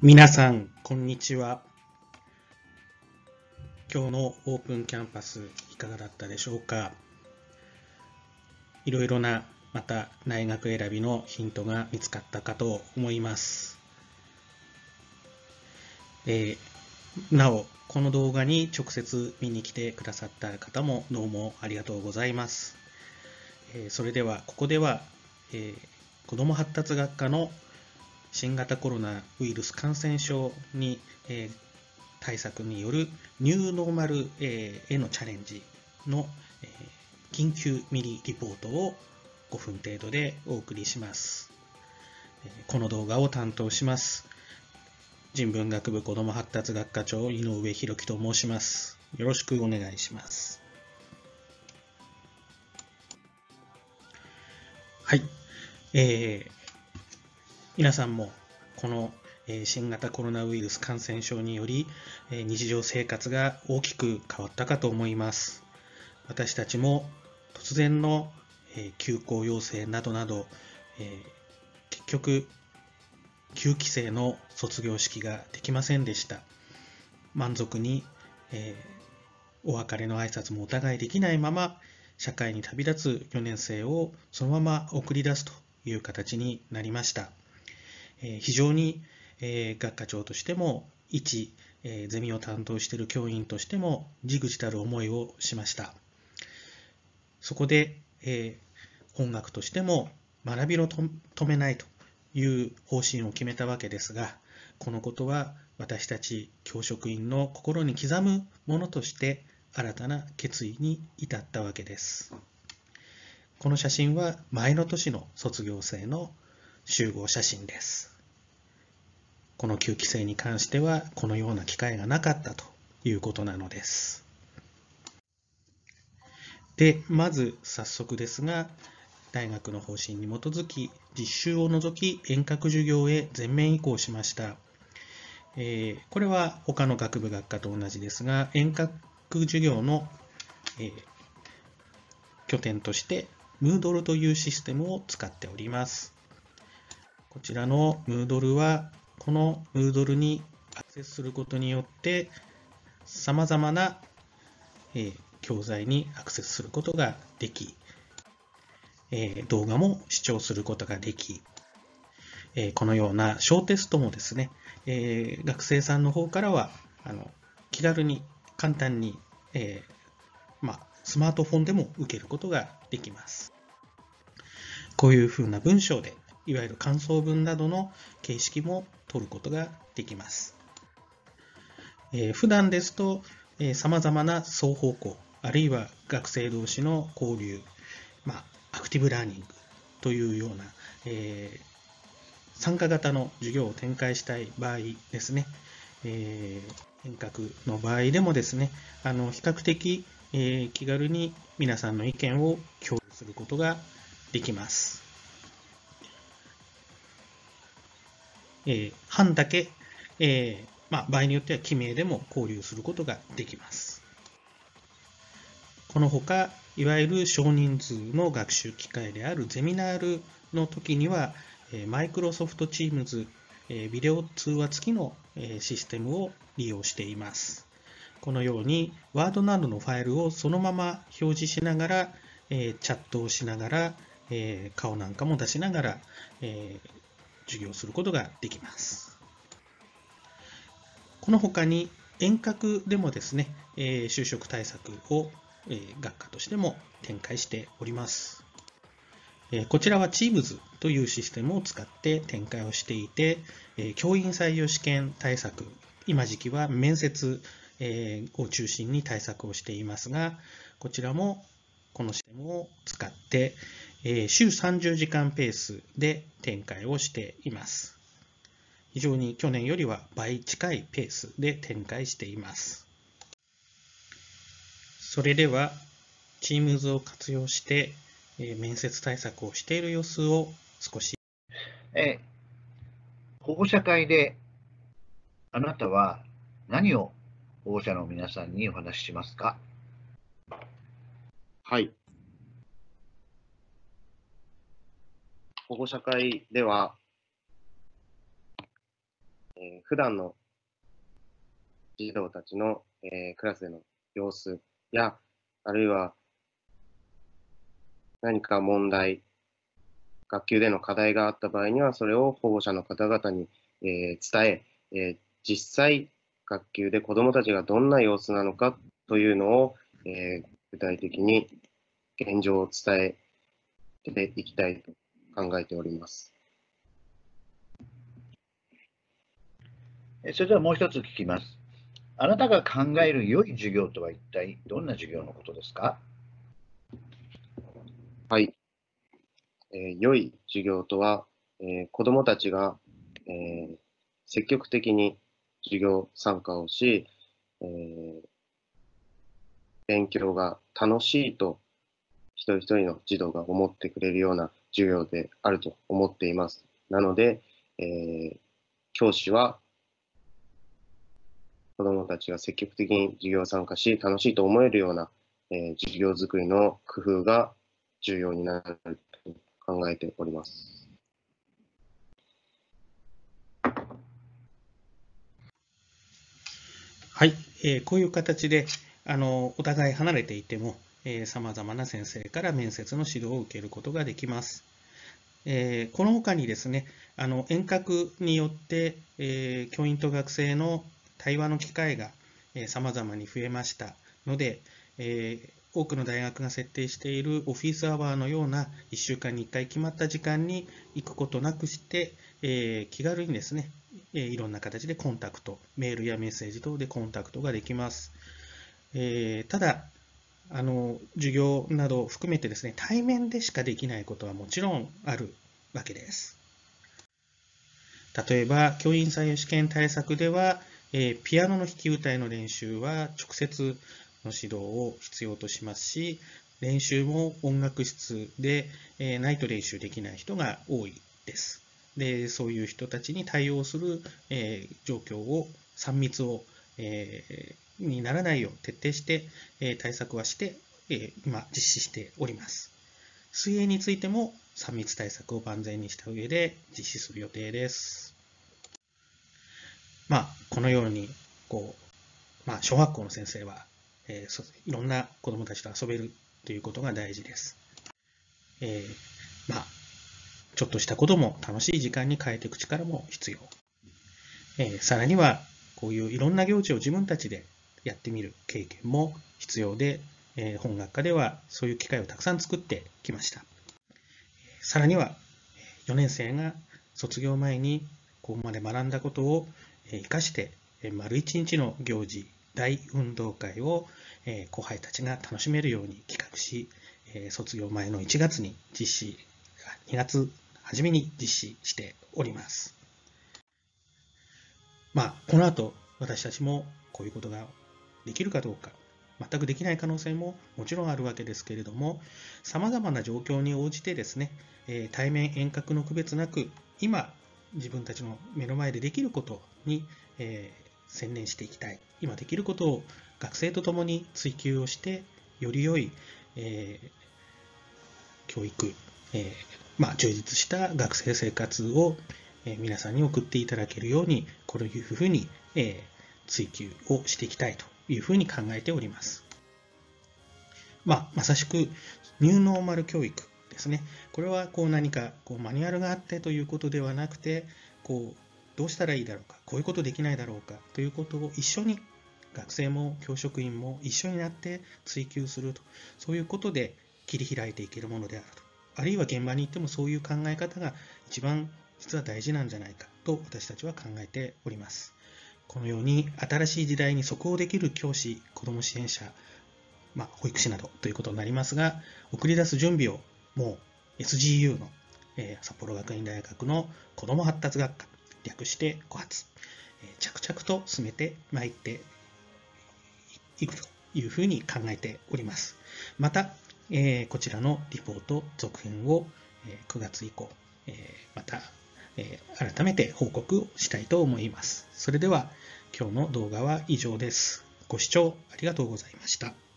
皆さん、こんにちは。今日のオープンキャンパスいかがだったでしょうか？いろいろな、また大学選びのヒントが見つかったかと思います。えー、なお、この動画に直接見に来てくださった方もどうもありがとうございます。えー、それでは、ここでは、えー、子ども発達学科の新型コロナウイルス感染症に、えー、対策によるニューノーマル、えー、へのチャレンジの、えー、緊急ミリリポートを5分程度でお送りします。この動画を担当します。人文学部子ども発達学科長井上弘樹と申します。よろしくお願いします。はい。えー、皆さんもこの新型コロナウイルス感染症により日常生活が大きく変わったかと思います。私たちも突然の休校要請などなど結局9期生の卒業式ができませんでした。満足に、え、お別れの挨拶もお互いできないまま社会に旅立つ4年生をそのまま送り出すという形になりました。え非常に、え学科長としても一、えゼミを担当している教員としてもじぐじたる思いをしました。そこで、え本学としても学びを止めないという方針を決めたわけですがこのことは私たち教職員の心に刻むものとして新たな決意に至ったわけです。この写真は前の年の卒業生の集合写真です。この9期生に関してはこのような機会がなかったということなのです。で、まず早速ですが、大学の方針に基づき実習を除き遠隔授業へ全面移行しました。えー、これは他の学部学科と同じですが、遠隔授業の、えー、拠点として Moodle というシステムを使っております。こちらの Moodle は、この Moodle にアクセスすることによって、様々な、教材にアクセスすることができ、え動画も視聴することができ、えこのような小テストもですね、え学生さんの方からはあの気軽に簡単に、えまあ、スマートフォンでも受けることができます。こういうふうな文章でいわゆる感想文などの形式も取ることができます。えー、普段ですと、えー、様々な双方向、あるいは学生同士の交流、まあ、アクティブラーニングというような、えー、参加型の授業を展開したい場合ですね、え、遠隔の場合でもですね、あの比較的、え、気軽に皆さんの意見を共有することができます。えー、班だけ、えー、まあ、場合によっては記名でも交流することができます。このほか、いわゆる少人数の学習機会であるゼミナールの時には、マイクロソフトチームズビデオ通話付きのシステムを利用しています。このように、ワードなどのファイルをそのまま表示しながら、チャットをしながら、顔なんかも出しながら、授業することができます。この他に遠隔でもですね、え就職対策を、え学科としても展開しております。えこちらは Teams というシステムを使って展開をしていて、え教員採用試験対策、今時期は面接、えを中心に対策をしていますが、こちらもこのシステムを使って、え週30時間ペースで展開をしています。非常に去年よりは倍近いペースで展開しています。それでは、Teams を活用して、え面接対策をしている様子を少し。え保護者会であなたは何を保護者の皆さんにお話ししますか？はい。保護者会では、えー、普段の児童たちの、えー、クラスでの様子や、あるいは何か問題、学級での課題があった場合には、それを保護者の方々に、えー、伝ええー、実際、学級で子どもたちがどんな様子なのかというのを、えー、具体的に現状を伝えていきたいと考えております。それではもう一つ聞きます。あなたが考える良い授業とは一体どんな授業のことですか？はい。えー、良い授業とは、えー、子どもたちが、えー、積極的に授業参加をし、えー、勉強が楽しいと一人一人の児童が思ってくれるような授業であると思っています。なので、えー、教師は子どもたちが積極的に授業参加し、楽しいと思えるような、えー、授業づくりの工夫が重要になると考えております。はい、えー、こういう形であのお互い離れていてもさまざまな先生から面接の指導を受けることができます。えー、この他にですね、あの遠隔によって、えー、教員と学生の対話の機会がさまざまに増えましたので、えー、多くの大学が設定しているオフィスアワーのような1週間に1回決まった時間に行くことなくして、え気軽にですね、えいろんな形でコンタクト、メールやメッセージ等でコンタクトができます。えただ、あの授業などを含めてですね、対面でしかできないことはもちろんあるわけです。例えば、教員採用試験対策では、えー、ピアノの弾き歌いの練習は直接の指導を必要としますし、練習も音楽室で、えー、ないと練習できない人が多いです。で、そういう人たちに対応する、えー、状況を、3密を、えー、にならないよう徹底して、え、対策はして、え今実施しております。水泳についても3密対策を万全にした上で実施する予定です。まあ、このように、こう、まあ、小学校の先生は、えー、いろんな子供たちと遊べるということが大事です。えー、まあ、ちょっとしたことも楽しい時間に変えていく力も必要。えー、さらには、こういういろんな行事を自分たちでやってみる経験も必要で、えー、本学科ではそういう機会をたくさん作ってきました。さらには、4年生が卒業前にここまで学んだことを生かして、丸一日の行事、大運動会を後輩たちが楽しめるように企画し、卒業前の1月に実施、2月初めに実施しております。まあ、この後、私たちもこういうことができるかどうか、全くできない可能性ももちろんあるわけですけれども、様々な状況に応じてですね、対面遠隔の区別なく、今、自分たちの目の前でできることに、え専念していきたい。今できることを学生と共に追求をして、より良い、えー、教育、え、まあ、充実した学生生活を、え、皆さんに送っていただけるように、こういうふうに、え追求をしていきたいというふうに考えております。まあ、まさしくニューノーマル教育ですね。これはこう何かこうマニュアルがあってということではなくて、こうどうしたらいいだろうか、こういうことできないだろうかということを一緒に学生も教職員も一緒になって追求すると、そういうことで切り開いていけるものであると。あるいは現場に行ってもそういう考え方が一番実は大事なんじゃないかと私たちは考えております。このように新しい時代に即応できる教師、子ども支援者、まあ、保育士などということになりますが、送り出す準備をもう SGU の、えー、札幌学院大学の子ども発達学科、略して小発、えー、着々と進めてまいっていくというふうに考えております。また、えー、こちらのリポート続編を、え9月以降、えまた、え改めて報告をしたいと思います。それでは今日の動画は以上です。ご視聴ありがとうございました。